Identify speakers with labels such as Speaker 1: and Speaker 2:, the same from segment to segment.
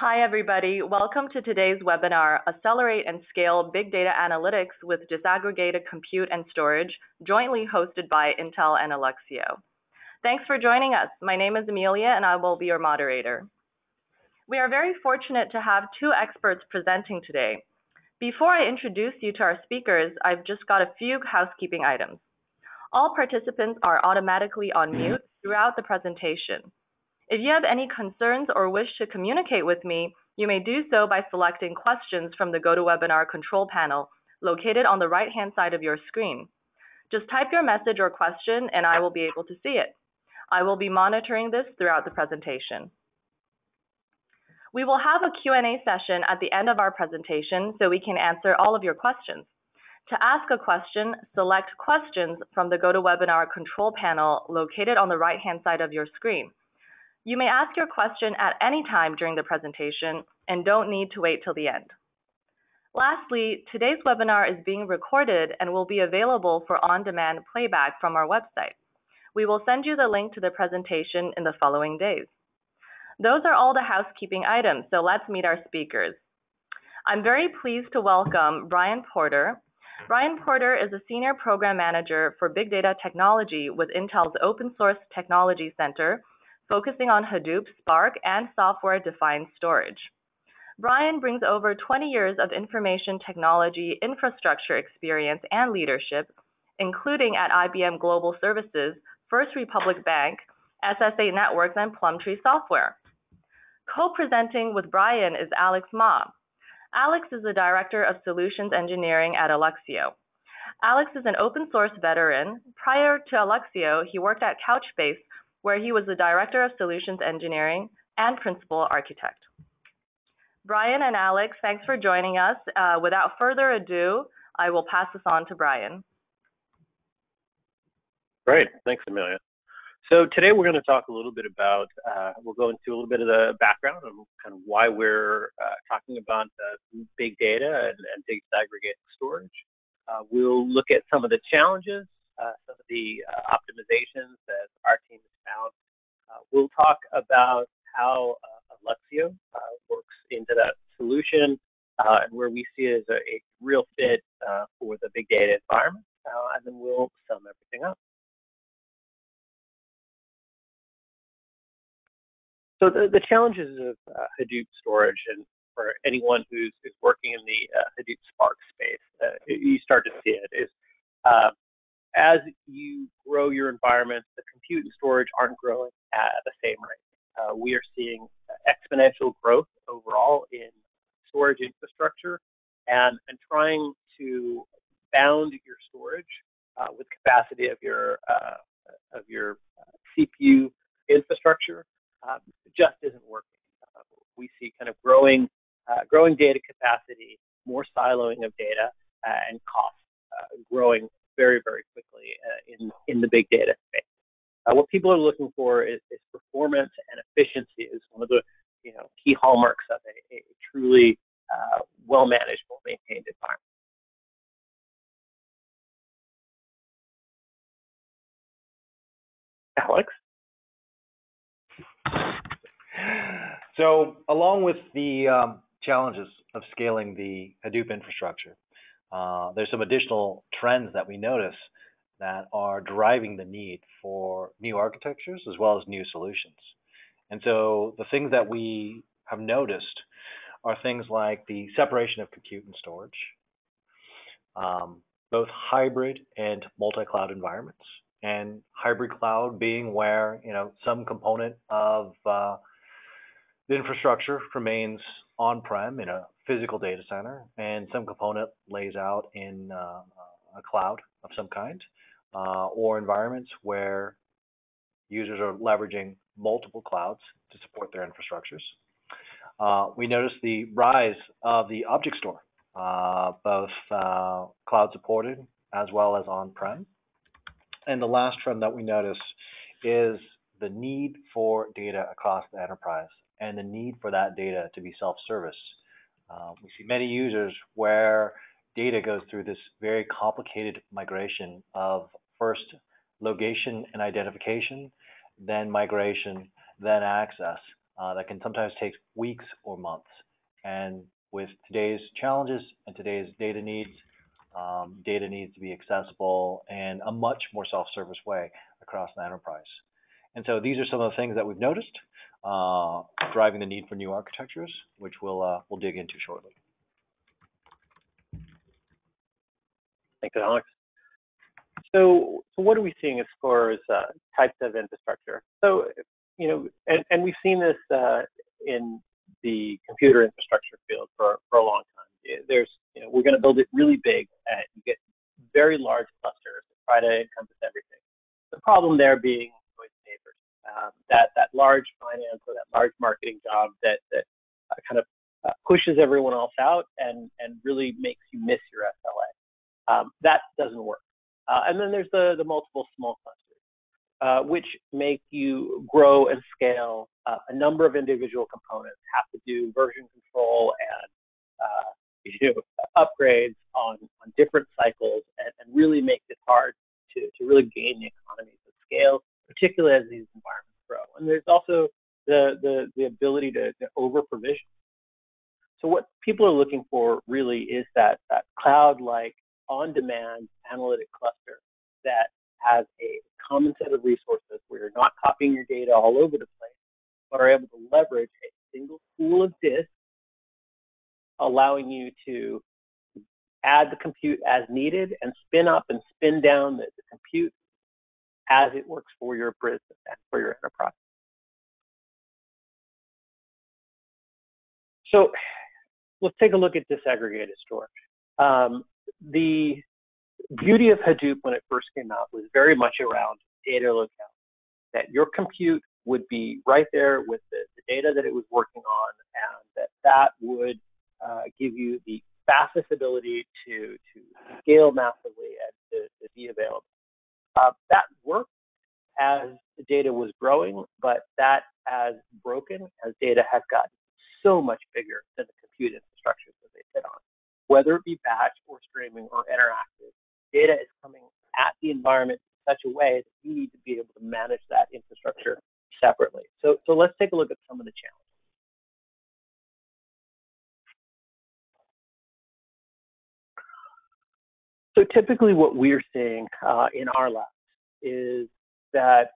Speaker 1: Hi, everybody. Welcome to today's webinar, Accelerate and Scale Big Data Analytics with Disaggregated Compute and Storage, jointly hosted by Intel and Alluxio. Thanks for joining us. My name is Amelia, and I will be your moderator. We are very fortunate to have two experts presenting today. Before I introduce you to our speakers, I've just got a few housekeeping items. All participants are automatically on mute throughout the presentation. If you have any concerns or wish to communicate with me, you may do so by selecting questions from the GoToWebinar control panel located on the right-hand side of your screen. Just type your message or question and I will be able to see it. I will be monitoring this throughout the presentation. We will have a Q&A session at the end of our presentation so we can answer all of your questions. To ask a question, select Questions from the GoToWebinar control panel located on the right-hand side of your screen. You may ask your question at any time during the presentation and don't need to wait till the end. Lastly, today's webinar is being recorded and will be available for on-demand playback from our website. We will send you the link to the presentation in the following days. Those are all the housekeeping items, so let's meet our speakers. I'm very pleased to welcome Brien Porter. Brien Porter is a Senior Program Manager for Big Data Technology with Intel's Open Source Technology Center focusing on Hadoop, Spark, and software-defined storage. Brien brings over 20 years of information technology infrastructure experience and leadership, including at IBM Global Services, First Republic Bank, SSA Networks, and Plumtree Software. Co-presenting with Brien is Alex Ma. Alex is the Director of Solutions Engineering at Alluxio. Alex is an open source veteran. Prior to Alluxio, he worked at Couchbase where he was the Director of Solutions Engineering and Principal Architect. Brien and Alex, thanks for joining us. Uh, without further ado, I will pass this on to Brien.
Speaker 2: Great, thanks Amelia. So today we're going to talk a little bit about, uh, we'll go into a little bit of the background and kind of why we're uh, talking about big data and, and big disaggregated storage. Uh, we'll look at some of the challenges, uh, some of the uh, optimizations that our team out. Uh, we'll talk about how uh, Alluxio uh, works into that solution uh, and where we see it as a, a real fit uh, for the big data environment, and then we'll sum everything up. So the, the challenges of Hadoop storage and for anyone who's, who's working in the Hadoop Spark space, you start to see it is you grow your environment, the compute and storage aren't growing at the same rate. Uh, we are seeing exponential growth overall in storage infrastructure and, and trying to bound your storage uh, with capacity of your uh, of your CPU infrastructure um, just isn't working. Uh, we see kind of growing uh, growing data capacity, more siloing of data, uh, and cost growing very, very quickly uh, in, in the big data space. Uh, what people are looking for is, is, performance and efficiency is one of the you know key hallmarks of a, a truly uh, well-managed, well-maintained environment. Alex?
Speaker 3: So, along with the um, challenges of scaling the Hadoop infrastructure, uh, there's some additional trends that we notice that are driving the need for new architectures as well as new solutions. And so the things that we have noticed are things like the separation of compute and storage, um, both hybrid and multi-cloud environments, and hybrid cloud being where you know some component of uh, the infrastructure remains on-prem in a physical data center, and some component lays out in uh, a cloud of some kind, uh, or environments where users are leveraging multiple clouds to support their infrastructures. Uh, we notice the rise of the object store, uh, both uh, cloud supported as well as on-prem. And the last trend that we notice is the need for data across the enterprise and the need for that data to be self-service uh, we see many users where data goes through this very complicated migration of first location and identification, then migration, then access uh, that can sometimes take weeks or months. And with today's challenges and today's data needs, um, data needs to be accessible in a much more self-service way across the enterprise. And so these are some of the things that we've noticed uh, driving the need for new architectures, which we'll uh, we'll dig into shortly.
Speaker 2: So, so what are we seeing as far as uh, types of infrastructure? So, you know, and, and we've seen this uh, in the computer infrastructure field for, for a long time. There's, you know, we're going to build it really big and you get very large clusters that try to encompass everything. The problem there being noise neighbors. Um, that that large finance or that large marketing job that that uh, kind of uh, pushes everyone else out and and really makes you miss your SLA. Um, that doesn't work. Uh, and then there's the the multiple small clusters, uh, which make you grow and scale uh, a number of individual components. Have to do version control and uh, you know, upgrades on on different cycles, and, and really make it hard to to really gain the economies of scale particularly as these environments grow. And there's also the, the, the ability to, to over provision. So what people are looking for really is that, that cloud-like on-demand analytic cluster that has a common set of resources where you're not copying your data all over the place, but are able to leverage a single pool of disks, allowing you to add the compute as needed and spin up and spin down the, the compute as it works for your business and for your enterprise. So let's take a look at disaggregated storage. Um, the beauty of Hadoop when it first came out was very much around data locality, that your compute would be right there with the, the data that it was working on, and that that would uh, give you the fastest ability to, to scale massively and to, to be available. Uh, that worked as the data was growing, but that has broken as data has gotten so much bigger than the compute infrastructures that they sit on. Whether it be batch or streaming or interactive, data is coming at the environment in such a way that you need to be able to manage that infrastructure separately. So, so let's take a look at some of the challenges. So typically what we're seeing uh, in our labs is that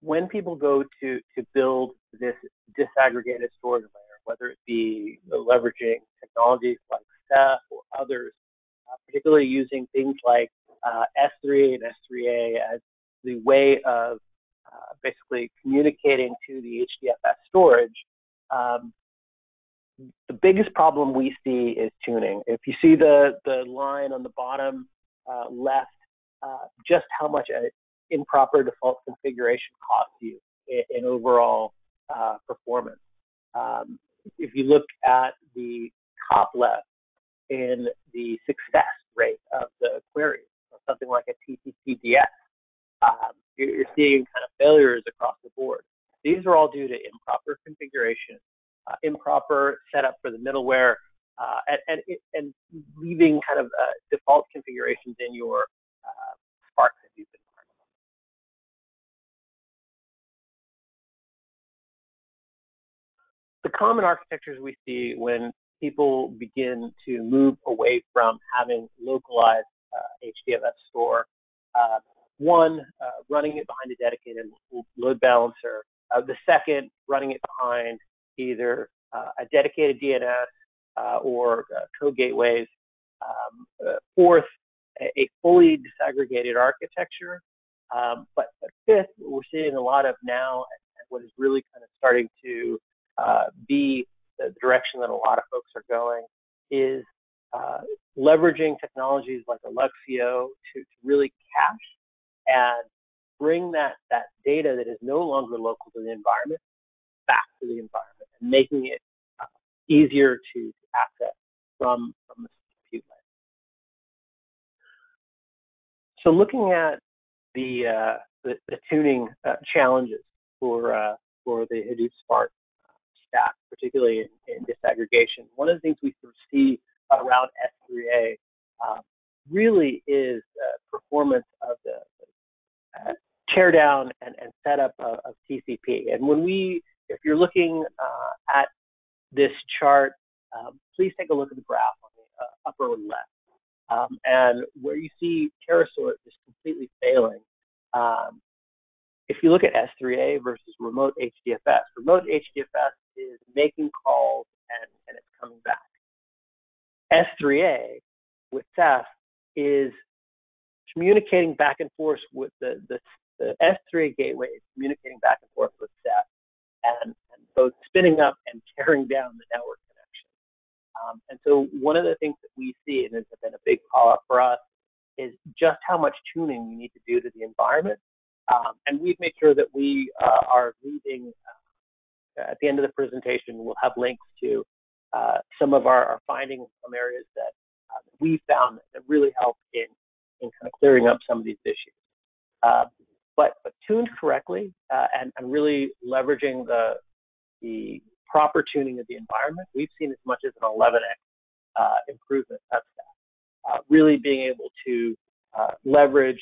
Speaker 2: when people go to, to build this disaggregated storage layer, whether it be leveraging technologies like Ceph or others, uh, particularly using things like uh, S3 and S3A as the way of uh, basically communicating to the HDFS storage, um, the biggest problem we see is tuning. If you see the, the line on the bottom uh, left, uh, just how much improper default configuration costs you in, in overall uh, performance. Um, if you look at the top left in the success rate of the query, something like a TPC-DS, um, you're, you're seeing kind of failures across the board. These are all due to improper configuration uh, improper setup for the middleware, uh, and, and, and, leaving kind of uh, default configurations in your uh, Spark that you've been The common architectures we see when people begin to move away from having localized HDFS uh, store, uh, one, running it behind a dedicated load balancer. the second, running it behind either uh, a dedicated DNS uh, or uh, code gateways. Um, uh, fourth, a, fully disaggregated architecture. Um, but, but, fifth, we're seeing a lot of now, and what is really kind of starting to uh, be the direction that a lot of folks are going, is uh, leveraging technologies like Alluxio to, to really cache and bring that, that data that is no longer local to the environment back to the environment and making it uh, easier to access from, from the compute layer. So looking at the, uh, the, the, tuning uh, challenges for, uh, for the Hadoop Spark stack, particularly in, in, disaggregation, one of the things we see around S3A uh, really is performance of the uh, teardown and, and setup of, of TCP. And when we if you're looking uh, at this chart, um, please take a look at the graph on the uh, upper left. Um, and where you see TeraSort just completely failing, um, if you look at S3A versus remote HDFS, remote HDFS is making calls and, and it's coming back. S3A with Ceph is communicating back and forth with the, the, the S3A gateway is communicating back and forth with Ceph and, and both spinning up and tearing down the network connection. Um, and so one of the things that we see, and it's been a big call out for us, is just how much tuning you need to do to the environment. Um, and we've made sure that we uh, are leaving, uh, at the end of the presentation, we'll have links to uh, some of our, our findings, some areas that uh, we found that really help in, in kind of clearing up some of these issues. Uh, but, but tuned correctly uh, and, and really leveraging the, the proper tuning of the environment, we've seen as much as an 11x uh, improvement of that. Uh, really being able to uh, leverage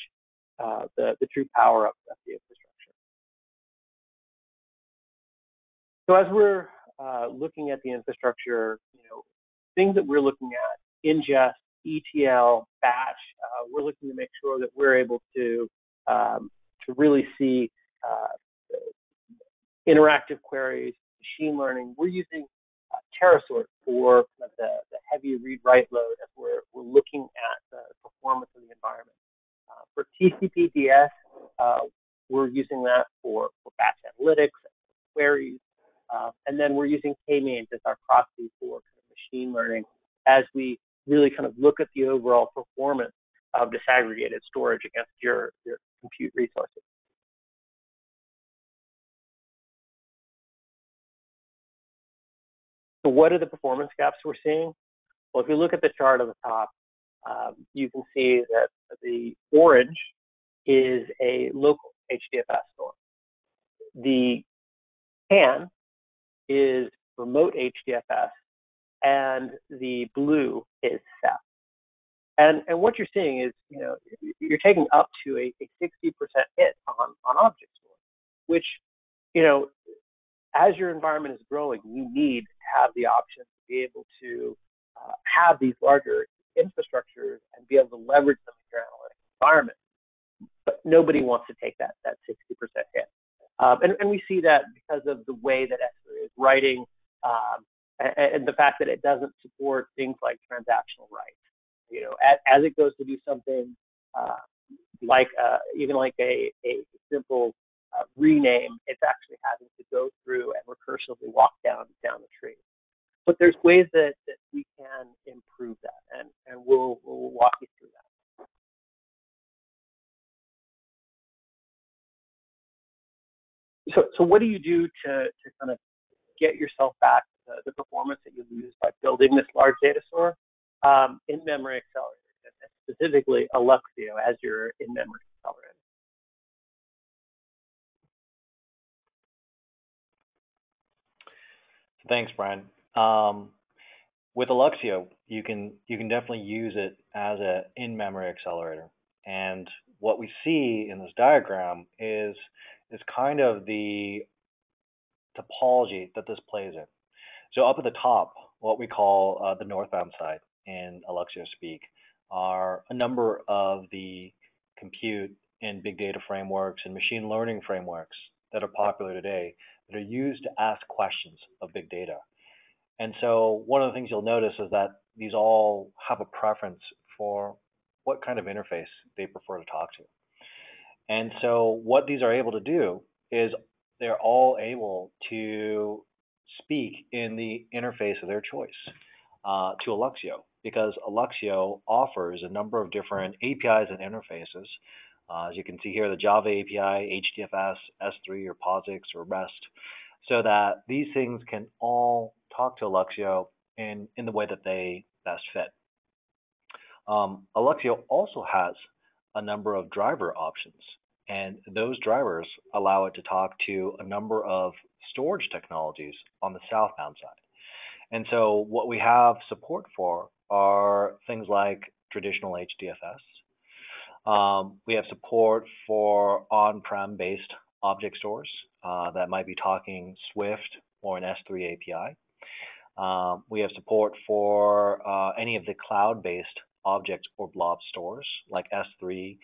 Speaker 2: uh, the, the true power of, of, the infrastructure. So as we're uh, looking at the infrastructure, you know, things that we're looking at, ingest, ETL, batch, we're looking to make sure that we're able to um, to really see uh, interactive queries, machine learning. We're using uh, TeraSort for the, the heavy read-write load as we're, we're looking at the performance of the environment. Uh, for TPC-DS, uh, we're using that for, for batch analytics, queries, uh, and then we're using K-means as our proxy for kind of machine learning as we really kind of look at the overall performance of disaggregated storage against your, your compute resources. So what are the performance gaps we're seeing? Well, if you look at the chart on the top, um, you can see that the orange is a local HDFS store. The tan is remote HDFS, and the blue is Ceph. And and what you're seeing is, you know, you're taking up to a, a 60% hit on on object store, which, you know, as your environment is growing, you need to have the option to be able to uh, have these larger infrastructures and be able to leverage them in your analytic environment. But nobody wants to take that that 60% hit. Um, and, and we see that because of the way that S3 is writing um, and, and the fact that it doesn't support things like transactional writes you know, as, as it goes to do something uh, like uh, even like a, a simple uh, rename, it's actually having to go through and recursively walk down down the tree. But there's ways that, that we can improve that, and, and we'll, we'll walk you through that. So, so what do you do to, to kind of get yourself back to the performance that you lose by building this large data store? um, in-memory accelerator, specifically Alluxio as your in-memory accelerator.
Speaker 3: Thanks, Brien. Um, with Alluxio, you can you can definitely use it as an in-memory accelerator. And what we see in this diagram is is kind of the topology that this plays in. So up at the top, what we call uh, the northbound side, in Alluxio speak are a number of the compute and big data frameworks and machine learning frameworks that are popular today that are used to ask questions of big data. And so one of the things you'll notice is that these all have a preference for what kind of interface they prefer to talk to. And so what these are able to do is they're all able to speak in the interface of their choice uh, to Alluxio because Alluxio offers a number of different APIs and interfaces. Uh, as you can see here, the Java API, HDFS, S3, or POSIX, or REST, so that these things can all talk to Alluxio in, in the way that they best fit. Um, Alluxio also has a number of driver options, and those drivers allow it to talk to a number of storage technologies on the southbound side. And so what we have support for are things like traditional HDFS. Um, we have support for on-prem based object stores uh, that might be talking Swift or an S3 API. Um, we have support for uh, any of the cloud-based object or blob stores like S3,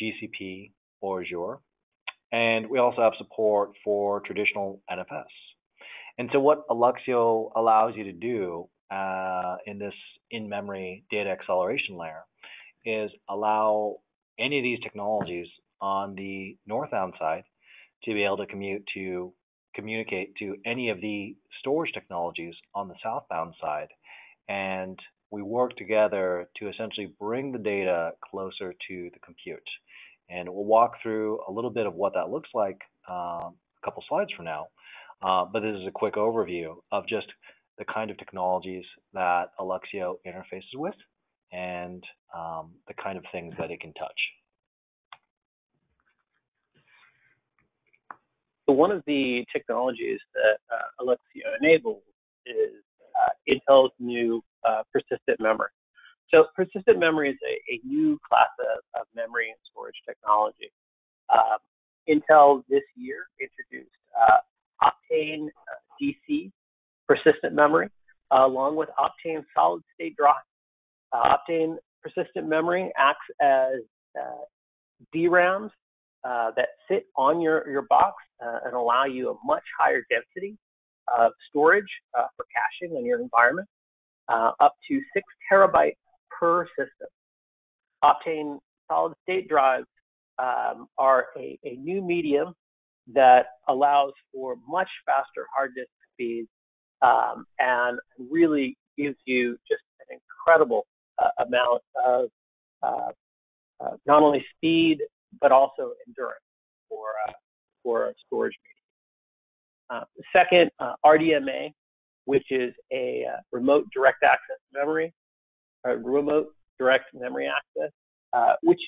Speaker 3: GCP, or Azure. And we also have support for traditional NFS. And so what Alluxio allows you to do uh, in this in-memory data acceleration layer is allow any of these technologies on the northbound side to be able to commute to communicate to any of the storage technologies on the southbound side. And we work together to essentially bring the data closer to the compute. And we'll walk through a little bit of what that looks like um, a couple slides from now. Uh, but this is a quick overview of just the kind of technologies that Alluxio interfaces with and um, the kind of things that it can touch.
Speaker 2: So one of the technologies that uh, Alluxio enables is uh, Intel's new uh, persistent memory. So persistent memory is a, a new class of, of, memory and storage technology. Um, Intel this year introduced uh, Optane uh, DC persistent memory uh, along with Optane solid state drive. Optane persistent memory acts as DRAMs uh, that sit on your, your box uh, and allow you a much higher density of storage uh, for caching in your environment, uh, up to six terabyte per system. Optane solid state drives um, are a, a new medium that allows for much faster hard disk speeds um, and really gives you just an incredible uh, amount of uh, uh, not only speed but also endurance for uh, for storage media. Uh, second, uh, RDMA, which is a remote direct access memory, remote direct memory access, uh, which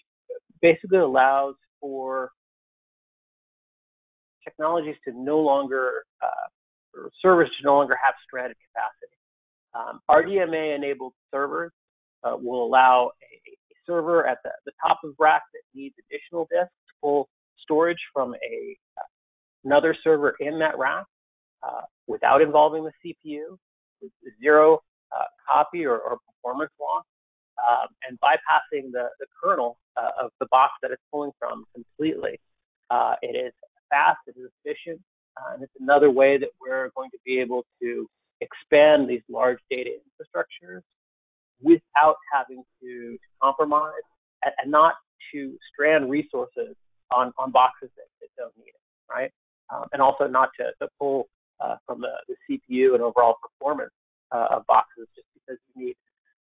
Speaker 2: basically allows for technologies to no longer uh, or servers to no longer have stranded capacity. Um, RDMA enabled servers will allow a, server at the, the top of rack that needs additional disks to pull storage from a another server in that rack uh, without involving the CPU, with zero uh, copy or, or, performance loss, um, and bypassing the, the kernel uh, of the box that it's pulling from completely. Uh, it is fast, it is efficient, uh, and it's another way that we're going to be able to expand these large data infrastructures without having to, compromise and, and, not to strand resources on, on boxes that, that don't need it, right? Um, and also not to, to pull uh, from the, the, CPU and overall performance uh, of boxes just because you need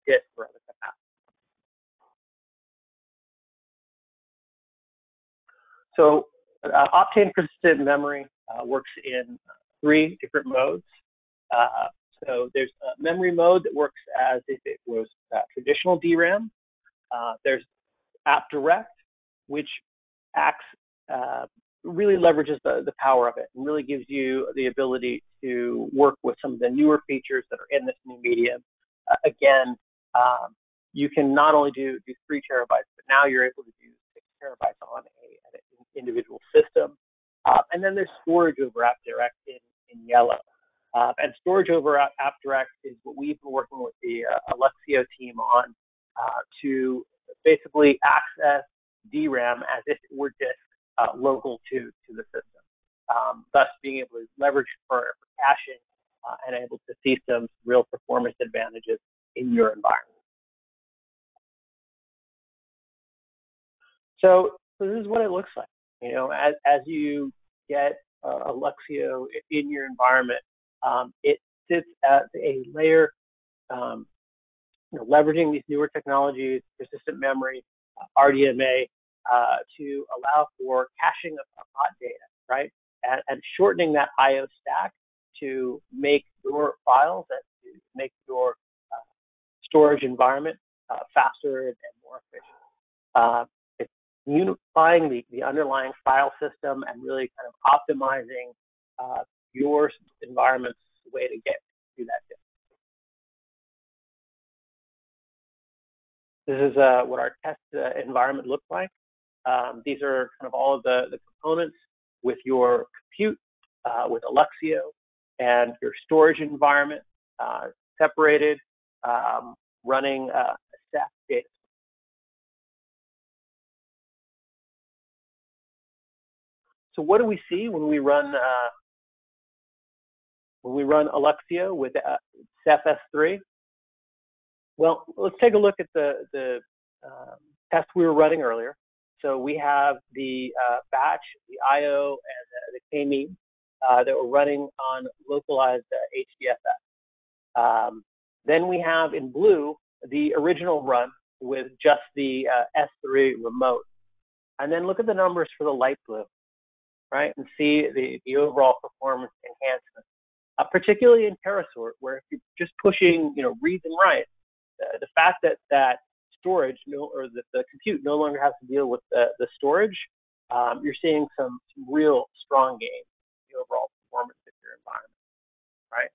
Speaker 2: disk for other capacity. So uh, Optane persistent memory uh, works in three different modes. Uh, so there's a memory mode that works as if it was uh, traditional DRAM. Uh, there's App Direct, which acts uh, really leverages the, the power of it and really gives you the ability to work with some of the newer features that are in this new medium. Uh, again, um, you can not only do, do three terabytes, but now you're able to do six terabytes on a, an individual system. Uh, and then there's storage over App Direct in, in yellow. Uh, and storage over AppDirect is what we've been working with the uh, Alluxio team on uh, to basically access DRAM as if it were disk uh, local to, to the system, um, thus being able to leverage for, for caching uh, and able to see some real performance advantages in your environment. So, so this is what it looks like. You know, as, as you get uh, Alluxio in your environment, um, it sits as a layer, um, you know, leveraging these newer technologies, persistent memory, uh, RDMA, uh, to allow for caching of, hot data, right? And, and, shortening that I/O stack to make your files and to make your uh, storage environment uh, faster and, more efficient. Uh, it's unifying the, the underlying file system and really kind of optimizing uh, your environment's way to get to that dip. This is uh, what our test uh, environment looks like. Um, these are kind of all of the, the components with your compute uh, with Alluxio and your storage environment uh, separated, um, running uh, a data. So what do we see when we run uh, when we run Alluxio with uh, Ceph S3? Well, let's take a look at the the um, test we were running earlier. So we have the uh, batch, the IO, and the, the k-mean uh, that we're running on localized HDFS. Um, then we have in blue the original run with just the uh, S3 remote. And then look at the numbers for the light blue, right? And see the, the overall performance enhancement, uh, particularly in Terasort, where if you're just pushing, you know, reads and writes, uh, the fact that that storage no, or the, the compute no longer has to deal with the, the storage, um, you're seeing some, some real strong gains in the overall performance of your environment, right?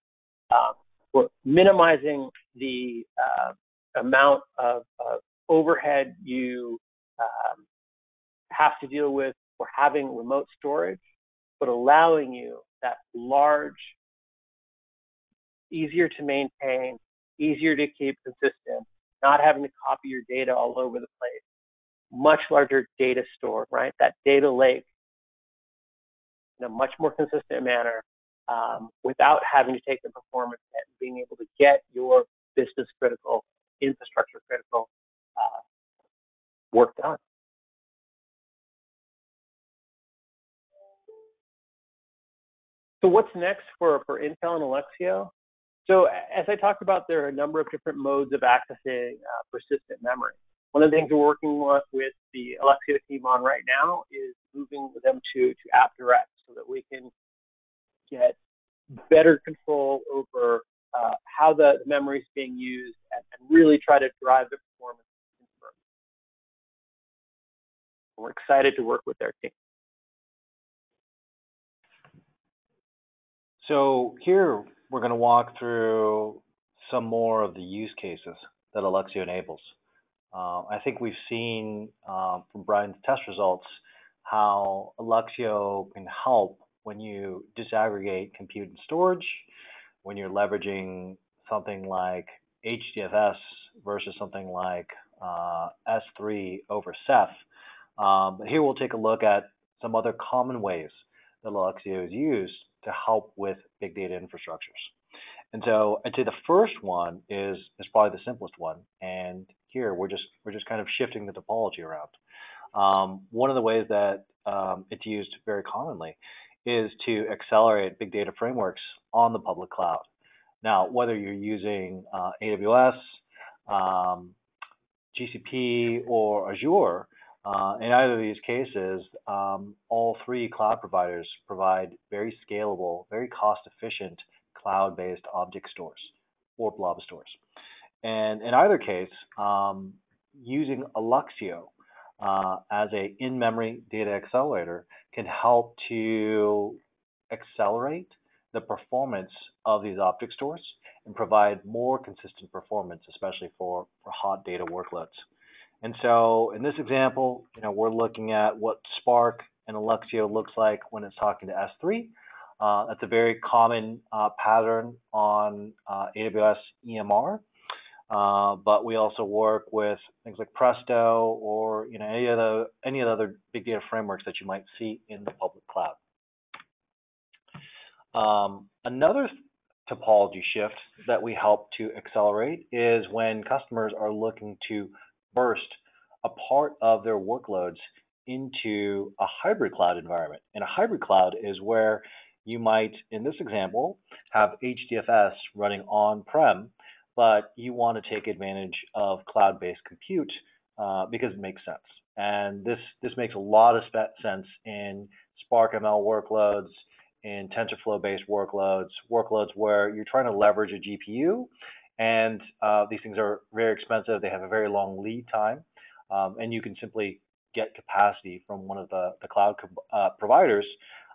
Speaker 2: Um, we're minimizing the uh, amount of, of, overhead you um, have to deal with for having remote storage, but allowing you that large, easier to maintain, easier to keep consistent, not having to copy your data all over the place, much larger data store, right? That data lake in a much more consistent manner um, without having to take the performance and being able to get your business critical, infrastructure critical uh, work done. So what's next for, for Intel and Alluxio? So as I talked about, there are a number of different modes of accessing uh, persistent memory. One of the things we're working with the Alluxio team on right now is moving them to, to AppDirect so that we can get better control over uh, how the memory is being used and, and, really try to drive the performance. We're excited to work with their team.
Speaker 3: So here we're going to walk through some more of the use cases that Alluxio enables. Uh, I think we've seen uh, from Brien's test results how Alluxio can help when you disaggregate compute and storage, when you're leveraging something like HDFS versus something like uh, S3 over Ceph. Um, but here we'll take a look at some other common ways that Alluxio is used to help with big data infrastructures. And so I'd say the first one is is probably the simplest one. And here we're just we're just kind of shifting the topology around. Um, one of the ways that um, it's used very commonly is to accelerate big data frameworks on the public cloud. Now, whether you're using uh, AWS, um, GCP, or Azure, uh, in either of these cases, um, all three cloud providers provide very scalable, very cost-efficient cloud-based object stores or blob stores. And in either case, um, using Alluxio uh, as a in-memory data accelerator can help to accelerate the performance of these object stores and provide more consistent performance, especially for, for hot data workloads. And so in this example, you know, we're looking at what Spark and Alluxio looks like when it's talking to S3. Uh, that's a very common uh, pattern on uh, AWS EMR. Uh, but we also work with things like Presto or you know any of the any of the other big data frameworks that you might see in the public cloud. Um, another topology shift that we help to accelerate is when customers are looking to burst a part of their workloads into a hybrid cloud environment. And a hybrid cloud is where you might, in this example, have HDFS running on-prem, but you want to take advantage of cloud-based compute uh, because it makes sense. And this, this makes a lot of sense in Spark ML workloads, in TensorFlow-based workloads, workloads where you're trying to leverage a GPU and uh, these things are very expensive. They have a very long lead time, um, and you can simply get capacity from one of the, the cloud uh, providers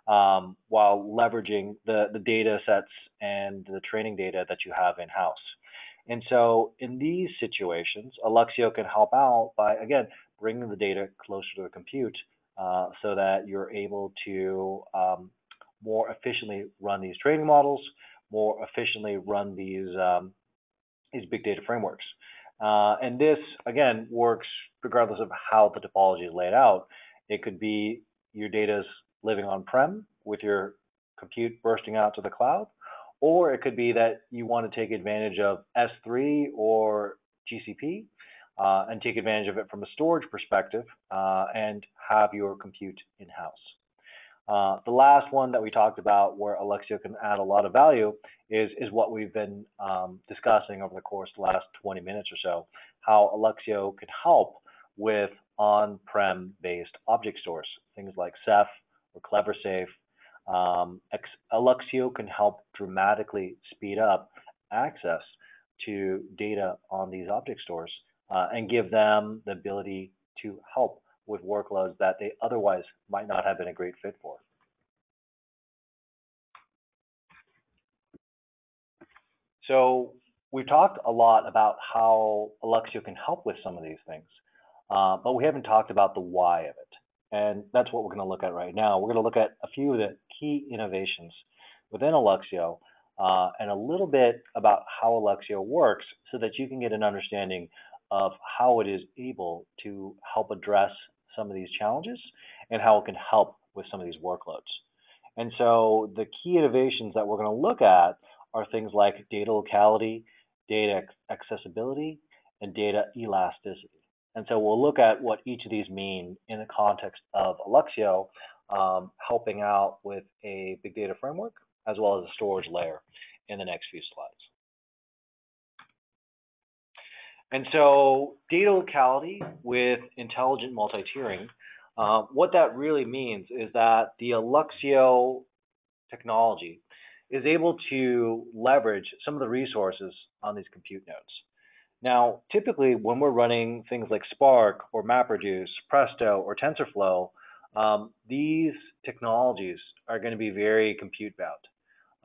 Speaker 3: um, while leveraging the, the data sets and the training data that you have in house. And so, in these situations, Alluxio can help out by, again, bringing the data closer to the compute uh, so that you're able to um, more efficiently run these training models, more efficiently run these um, these big data frameworks. Uh, and this again works regardless of how the topology is laid out. It could be your data is living on-prem with your compute bursting out to the cloud, or it could be that you want to take advantage of S3 or GCP uh, and take advantage of it from a storage perspective uh, and have your compute in-house. Uh, the last one that we talked about where Alluxio can add a lot of value is, is what we've been um, discussing over the course of the last 20 minutes or so, how Alluxio can help with on-prem based object stores, things like Ceph or CleverSafe. Um, Alluxio can help dramatically speed up access to data on these object stores uh, and give them the ability to help with workloads that they otherwise might not have been a great fit for. So we've talked a lot about how Alluxio can help with some of these things, uh, but we haven't talked about the why of it. And that's what we're going to look at right now. We're going to look at a few of the key innovations within Alluxio uh, and a little bit about how Alluxio works so that you can get an understanding of how it is able to help address some of these challenges and how it can help with some of these workloads. And so the key innovations that we're going to look at are things like data locality, data accessibility, and data elasticity. And so we'll look at what each of these mean in the context of Alluxio, um, helping out with a big data framework as well as a storage layer in the next few slides. And so data locality with intelligent multi-tiering, uh, what that really means is that the Alluxio technology is able to leverage some of the resources on these compute nodes. Now, typically when we're running things like Spark or MapReduce, Presto, or TensorFlow, um, these technologies are going to be very compute bound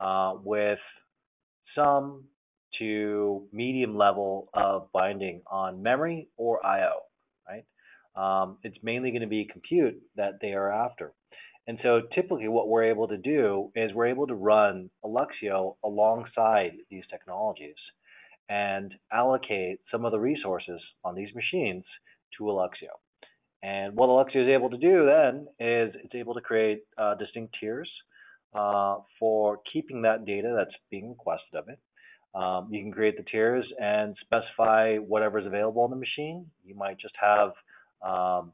Speaker 3: uh, with some to medium level of binding on memory or I/O, right? Um, it's mainly going to be compute that they are after. And so typically what we're able to do is we're able to run Alluxio alongside these technologies and allocate some of the resources on these machines to Alluxio. And what Alluxio is able to do then is it's able to create uh, distinct tiers uh, for keeping that data that's being requested of it. Um, you can create the tiers and specify whatever is available on the machine. You might just have um,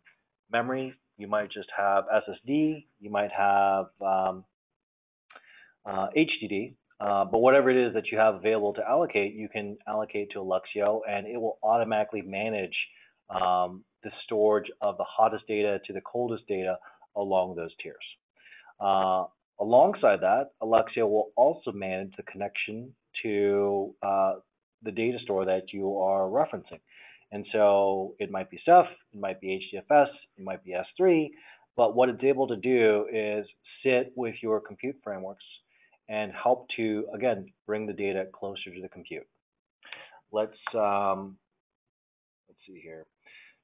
Speaker 3: memory, you might just have SSD, you might have um, uh, HDD, uh, but whatever it is that you have available to allocate, you can allocate to Alluxio and it will automatically manage um, the storage of the hottest data to the coldest data along those tiers. Uh, alongside that, Alluxio will also manage the connection to uh, the data store that you are referencing. And so it might be Ceph, it might be HDFS, it might be S3, but what it's able to do is sit with your compute frameworks and help to, again, bring the data closer to the compute. Let's, um, let's see here.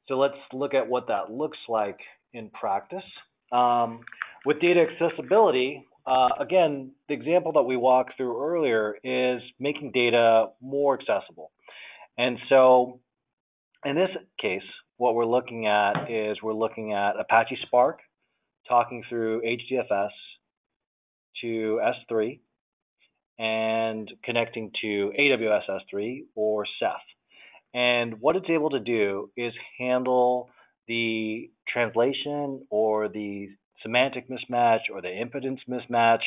Speaker 3: So let's look at what that looks like in practice. Um, with data accessibility, uh, again, the example that we walked through earlier is making data more accessible. And so in this case, what we're looking at is we're looking at Apache Spark, talking through HDFS to S3, and connecting to AWS S3 or Ceph. And what it's able to do is handle the translation or the semantic mismatch or the impedance mismatch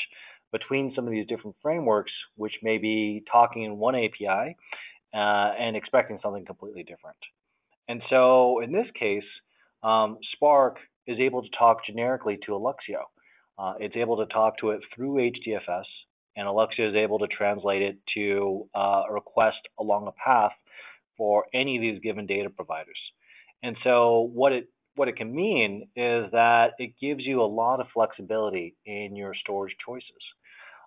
Speaker 3: between some of these different frameworks, which may be talking in one API uh, and expecting something completely different. And so in this case, um, Spark is able to talk generically to Alluxio. Uh, it's able to talk to it through HDFS, and Alluxio is able to translate it to uh, a request along a path for any of these given data providers. And so what it what it can mean is that it gives you a lot of flexibility in your storage choices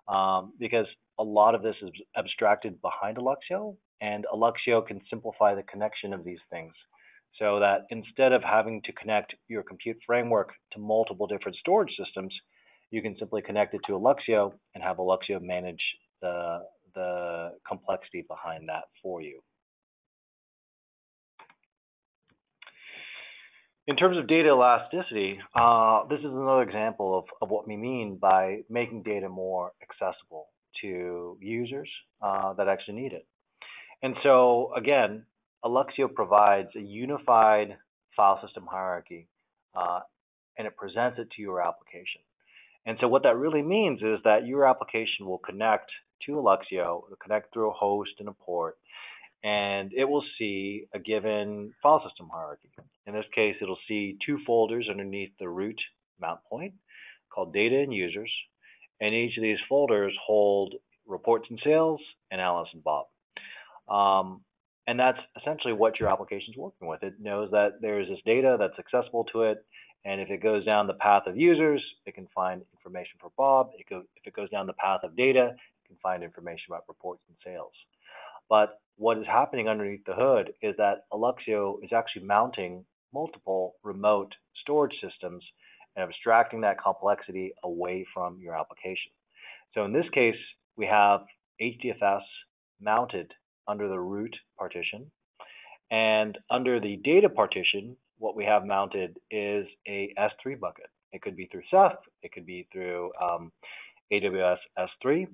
Speaker 3: um, because a lot of this is abstracted behind Alluxio, and Alluxio can simplify the connection of these things so that instead of having to connect your compute framework to multiple different storage systems, you can simply connect it to Alluxio and have Alluxio manage the, the complexity behind that for you. In terms of data elasticity, uh, this is another example of, of what we mean by making data more accessible to users uh, that actually need it. And so, again, Alluxio provides a unified file system hierarchy uh, and it presents it to your application. And so what that really means is that your application will connect to Alluxio, connect through a host and a port, and it will see a given file system hierarchy. In this case, it'll see two folders underneath the root mount point called data and users, and each of these folders hold reports and sales and Alice and Bob. Um, and that's essentially what your application is working with. It knows that there's this data that's accessible to it, and if it goes down the path of users, it can find information for Bob. It go, if it goes down the path of data, it can find information about reports and sales. But what is happening underneath the hood is that Alluxio is actually mounting multiple remote storage systems and abstracting that complexity away from your application. So in this case, we have HDFS mounted under the root partition. And under the data partition, what we have mounted is a S3 bucket. It could be through Ceph, it could be through um, AWS S3.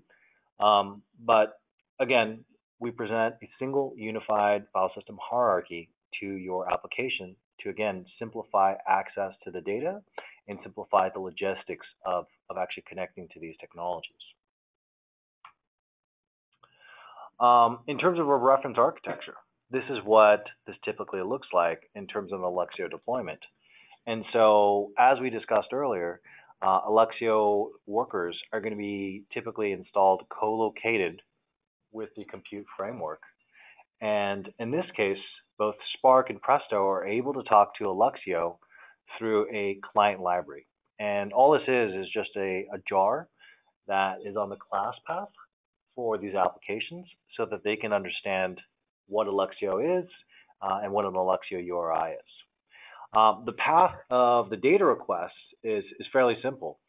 Speaker 3: Um, but again, we present a single unified file system hierarchy to your application to again simplify access to the data and simplify the logistics of, of actually connecting to these technologies. Um, in terms of a reference architecture, this is what this typically looks like in terms of an Alluxio deployment. And so, as we discussed earlier, uh, Alluxio workers are going to be typically installed co-located with the compute framework. And in this case, both Spark and Presto are able to talk to Alluxio through a client library. And all this is is just a, a jar that is on the class path for these applications so that they can understand what Alluxio is uh, and what an Alluxio URI is. Um, the path of the data request is, is fairly simple.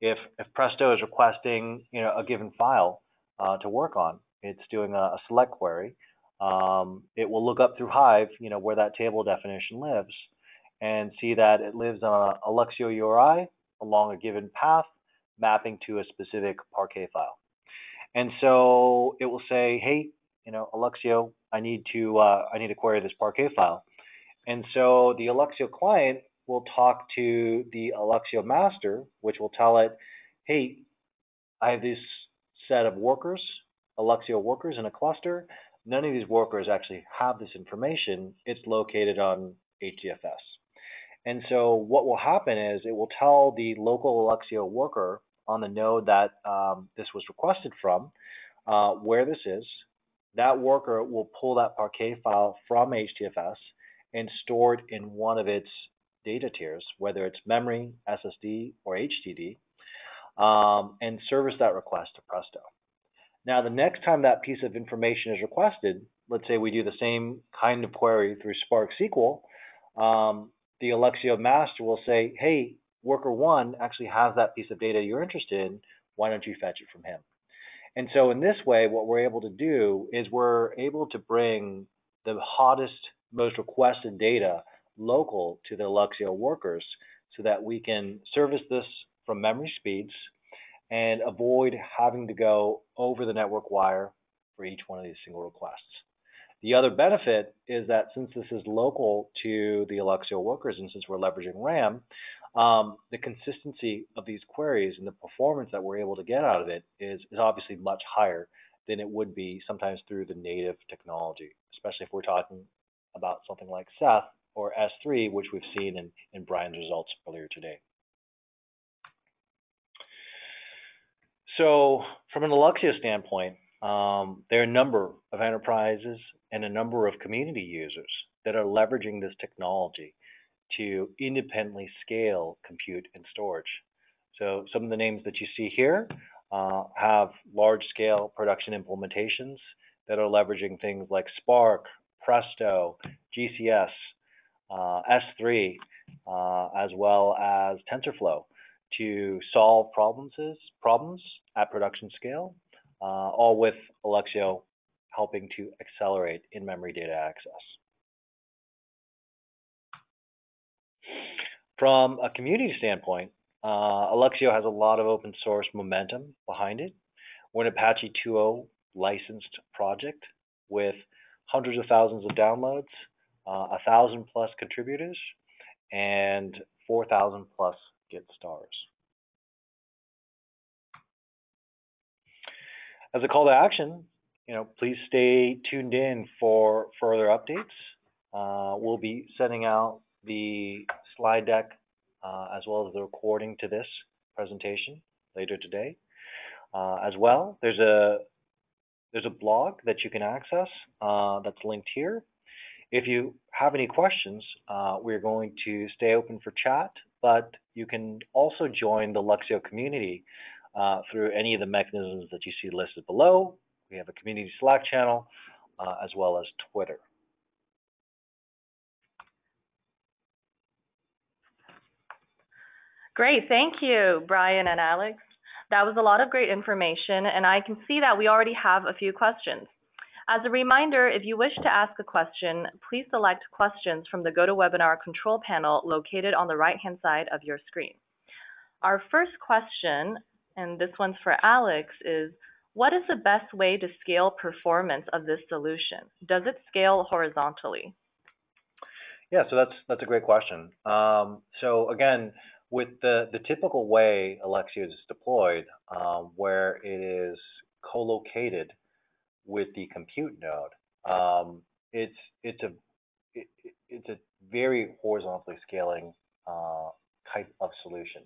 Speaker 3: If, if Presto is requesting you know, a given file uh, to work on, it's doing a, a select query. Um, it will look up through Hive, you know, where that table definition lives, and see that it lives on a Alluxio URI along a given path, mapping to a specific Parquet file. And so it will say, hey, you know, Alluxio, I need to uh, I need to query this Parquet file. And so the Alluxio client will talk to the Alluxio master, which will tell it, hey, I have this set of workers Alluxio workers in a cluster. None of these workers actually have this information. It's located on HDFS. And so what will happen is it will tell the local Alluxio worker on the node that um, this was requested from uh, where this is. That worker will pull that Parquet file from HDFS and store it in one of its data tiers, whether it's memory, SSD, or HDD, um, and service that request to Presto. Now, the next time that piece of information is requested, let's say we do the same kind of query through Spark SQL, um, the Alluxio master will say, hey, worker one actually has that piece of data you're interested in. Why don't you fetch it from him? And so in this way, what we're able to do is we're able to bring the hottest, most requested data local to the Alluxio workers so that we can service this from memory speeds and avoid having to go over the network wire for each one of these single requests. The other benefit is that since this is local to the Alluxio workers and since we're leveraging RAM, um, the consistency of these queries and the performance that we're able to get out of it is, is obviously much higher than it would be sometimes through the native technology, especially if we're talking about something like Ceph or S3, which we've seen in, in Brien's results earlier today. So, from an Alluxio standpoint, um, there are a number of enterprises and a number of community users that are leveraging this technology to independently scale compute and storage. So, some of the names that you see here uh, have large scale production implementations that are leveraging things like Spark, Presto, GCS, uh, S3, uh, as well as TensorFlow to solve problems problems at production scale, uh, all with Alluxio helping to accelerate in-memory data access. From a community standpoint, uh, Alluxio has a lot of open source momentum behind it. We're an Apache 2.0 licensed project with hundreds of thousands of downloads, uh, a thousand plus contributors, and 4,000 plus Git stars. As a call to action, you know, please stay tuned in for further updates. Uh, we'll be sending out the slide deck uh, as well as the recording to this presentation later today. Uh, as well, there's a there's a blog that you can access uh, that's linked here. If you have any questions, uh, we're going to stay open for chat, but you can also join the Alluxio community uh, through any of the mechanisms that you see listed below. We have a community Slack channel uh, as well as Twitter.
Speaker 1: Great, thank you, Brien and Alex. That was a lot of great information, and I can see that we already have a few questions. As a reminder, if you wish to ask a question, please select questions from the GoToWebinar control panel located on the right-hand side of your screen. Our first question, and this one's for Alex, is what is the best way to scale performance of this solution? Does it scale horizontally?
Speaker 3: Yeah, so that's that's a great question. Um, so again, with the, the typical way Alluxio is deployed, um, where it is co-located with the compute node, um, it's it's a it, it's a very horizontally scaling uh, type of solution.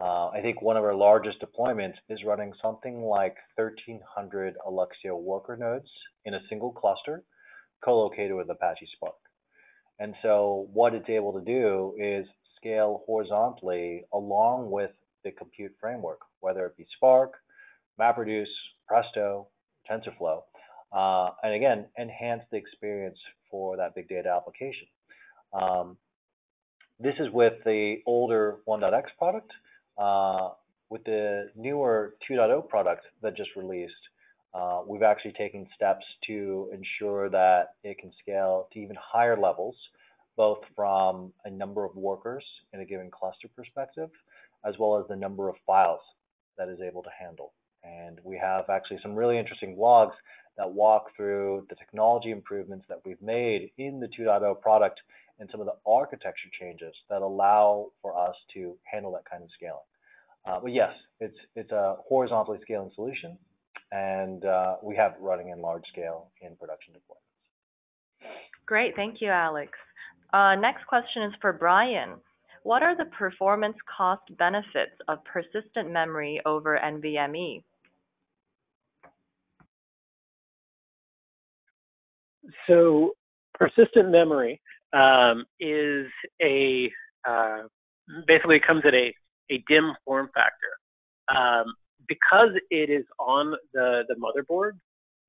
Speaker 3: Uh, I think one of our largest deployments is running something like 1,300 Alluxio worker nodes in a single cluster, co-located with Apache Spark. And so what it's able to do is scale horizontally along with the compute framework, whether it be Spark, MapReduce, Presto, TensorFlow, uh, and again, enhance the experience for that big data application. Um, this is with the older 1.x product. Uh, with the newer 2.0 product that just released, uh, we've actually taken steps to ensure that it can scale to even higher levels both from a number of workers in a given cluster perspective, as well as the number of files that is able to handle. And we have actually some really interesting blogs that walk through the technology improvements that we've made in the 2.0 product and some of the architecture changes that allow for us to handle that kind of scaling. Uh, but yes, it's it's a horizontally scaling solution, and uh, we have it running in large scale in production deployments.
Speaker 1: Great, thank you, Alex. Uh, next question is for Brien. What are the performance cost benefits of persistent memory over NVMe?
Speaker 2: So persistent memory um, is a uh, basically comes at a, a DIMM form factor. Um, because it is on the, the motherboard,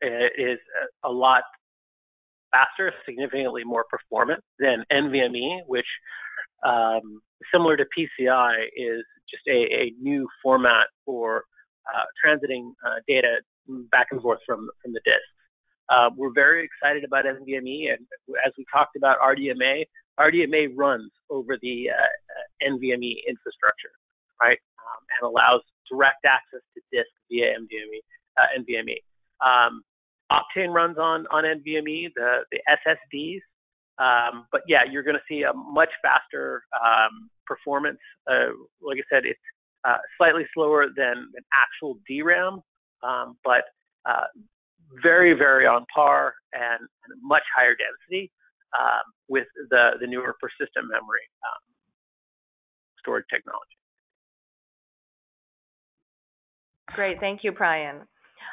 Speaker 2: it is a lot faster, significantly more performant than NVMe, which, um, similar to PCI, is just a, a new format for uh, transiting uh, data back and forth from from the disk. Uh, we're very excited about NVMe, and as we talked about RDMA, RDMA runs over the uh, NVMe infrastructure, right, um, and allows direct access to disk via NVMe. Uh, NVMe. Um, Optane runs on on NVMe, the the SSDs. Um, but yeah, you're going to see a much faster um, performance. Uh, like I said, it's uh, slightly slower than, an actual DRAM, um, but uh, very, very on par and, much higher density um, with the, the newer persistent memory um, storage technology.
Speaker 1: Great, thank you, Brien.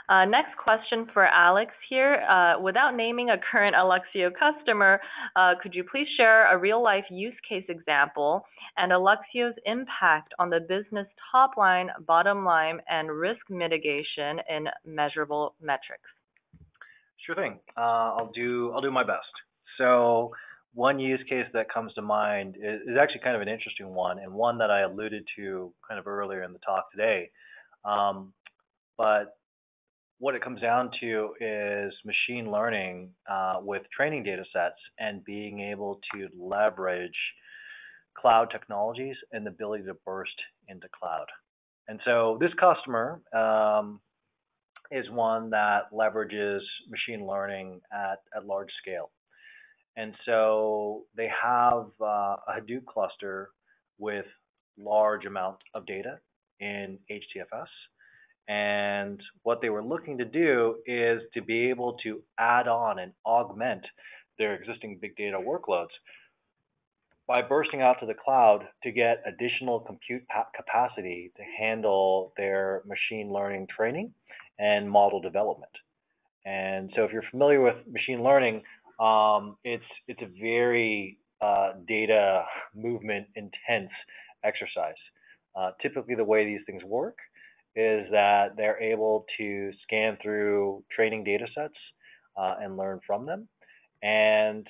Speaker 1: Uh, next question for Alex here. Uh, without naming a current Alluxio customer, uh, could you please share a real life use case example and Alluxio's impact on the business top line, bottom line, and risk mitigation in measurable metrics?
Speaker 3: Sure thing. Uh, I'll do I'll do my best. So one use case that comes to mind is, is, actually kind of an interesting one, and one that I alluded to kind of earlier in the talk today. Um, but what it comes down to is machine learning uh, with training data sets and being able to leverage cloud technologies and the ability to burst into cloud. And so this customer um, is one that leverages machine learning at, at large scale. And so they have uh, a Hadoop cluster with large amount of data in HDFS. And what they were looking to do is to be able to add on and augment their existing big data workloads by bursting out to the cloud to get additional compute capacity to handle their machine learning training and model development. And so if you're familiar with machine learning, um, it's it's a very uh, data movement intense exercise. Uh, typically, the way these things work is that they're able to scan through training data sets uh, and learn from them. And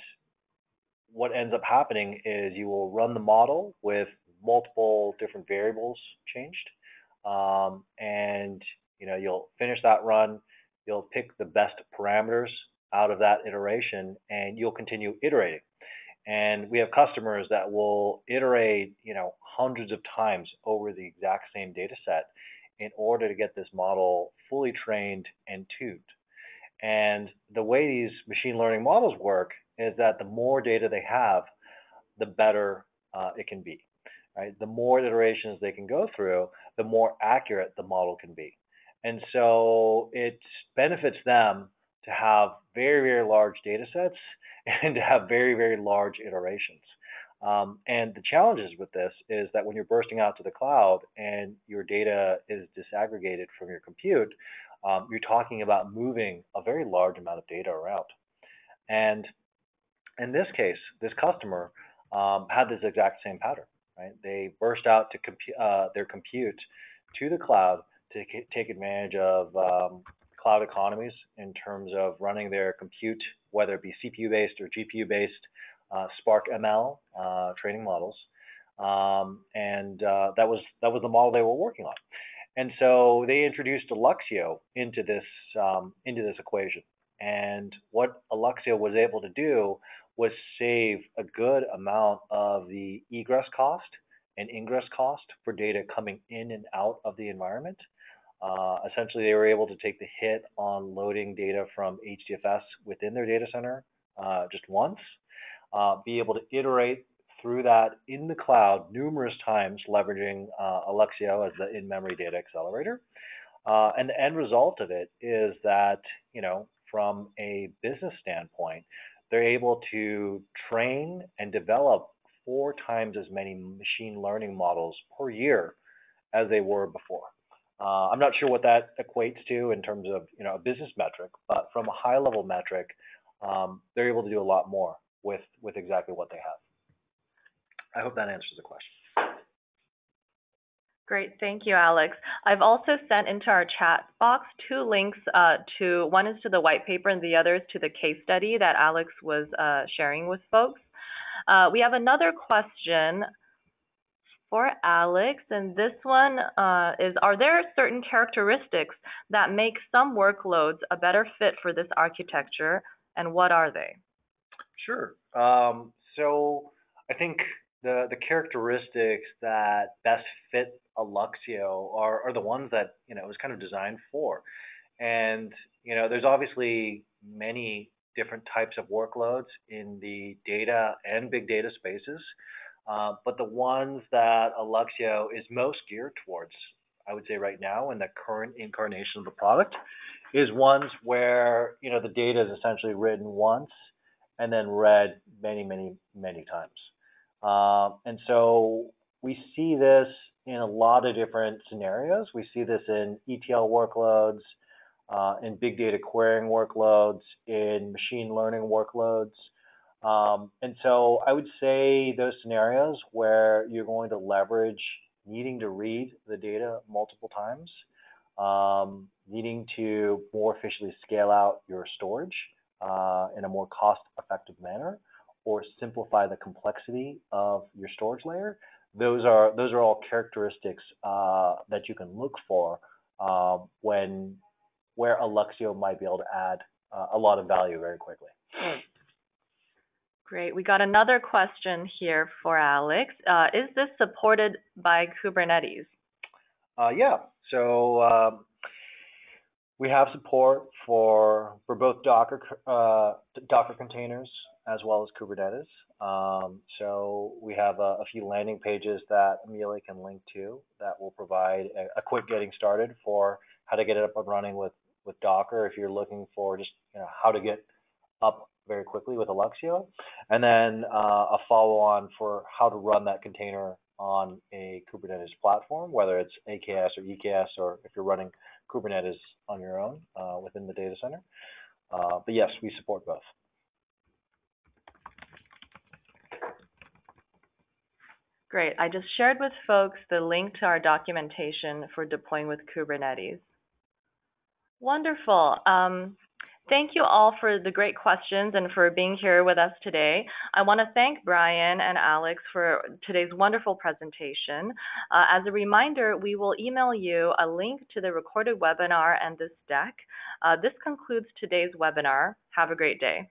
Speaker 3: what ends up happening is you will run the model with multiple different variables changed, um, and you know you'll finish that run. You'll pick the best parameters out of that iteration, and you'll continue iterating. And we have customers that will iterate, you know, hundreds of times over the exact same data set in order to get this model fully trained and tuned. And the way these machine learning models work is that the more data they have, the better uh, it can be. Right? The more iterations they can go through, the more accurate the model can be. And so it benefits them to have very, very large data sets and to have very, very large iterations. Um, and the challenges with this is that when you're bursting out to the cloud and your data is disaggregated from your compute, um, you're talking about moving a very large amount of data around. And in this case, this customer um, had this exact same pattern. Right? They burst out to compu- uh, their compute to the cloud to take advantage of um, cloud economies in terms of running their compute, whether it be CPU based or GPU based, uh, Spark ML uh, training models, um, and uh, that was that was the model they were working on. And so they introduced Alluxio into this um, into this equation. And what Alluxio was able to do was save a good amount of the egress cost and ingress cost for data coming in and out of the environment. Uh, essentially, they were able to take the hit on loading data from HDFS within their data center uh, just once, uh, be able to iterate through that in the cloud numerous times, leveraging uh, Alluxio as the in-memory data accelerator. Uh, and the end result of it is that, you know, from a business standpoint, they're able to train and develop four times as many machine learning models per year as they were before. Uh, I'm not sure what that equates to in terms of you know a business metric, but from a high level metric, um, they're able to do a lot more with with exactly what they have. I hope that answers the question.
Speaker 1: Great, thank you, Alex. I've also sent into our chat box two links uh, to one is to the white paper and the other is to the case study that Alex was uh, sharing with folks. Uh, we have another question for Alex, and this one uh, is Are there certain characteristics that make some workloads a better fit for this architecture, and what are they?
Speaker 3: Sure. Um, so I think the the characteristics that best fit Alluxio are, are the ones that you know it was kind of designed for. And you know, there's obviously many different types of workloads in the data and big data spaces. Uh, but the ones that Alluxio is most geared towards, I would say right now in the current incarnation of the product, is ones where you know the data is essentially written once and then read many, many, many times. Uh, and so we see this in a lot of different scenarios. We see this in ETL workloads, uh, in big data querying workloads, in machine learning workloads. Um, and so I would say those scenarios where you're going to leverage needing to read the data multiple times, um, needing to more efficiently scale out your storage uh, in a more cost effective manner, or simplify the complexity of your storage layer. Those are those are all characteristics uh, that you can look for um, when where Alluxio might be able to add uh, a lot of value very quickly.
Speaker 1: Great. We got another question here for Alex. Uh, is this supported by Kubernetes?
Speaker 3: Uh, yeah. So um, we have support for for both Docker uh, Docker containers as well as Kubernetes. Um, so we have a, a, few landing pages that Amelia can link to that will provide a, a, quick getting started for how to get it up and running with with Docker if you're looking for just you know how to get up very quickly with Alluxio, and then uh, a follow-on for how to run that container on a Kubernetes platform, whether it's AKS or EKS, or if you're running Kubernetes on your own uh, within the data center. Uh, but yes, we support both.
Speaker 1: Great. I just shared with folks the link to our documentation for deploying with Kubernetes. Wonderful. Um, Thank you all for the great questions and for being here with us today. I want to thank Brien and Alex for today's wonderful presentation. Uh, as a reminder, we will email you a link to the recorded webinar and this deck. Uh, this concludes today's webinar. Have a great day.